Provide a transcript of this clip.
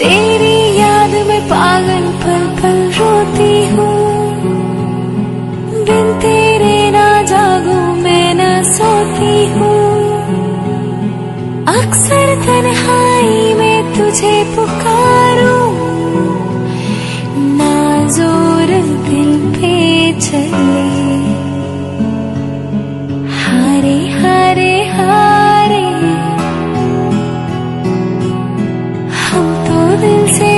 तेरी याद में पागल पल पल रोती हूँ। बिन तेरे ना जागू, मैं ना सोती हूँ। अक्सर तनहा दिल से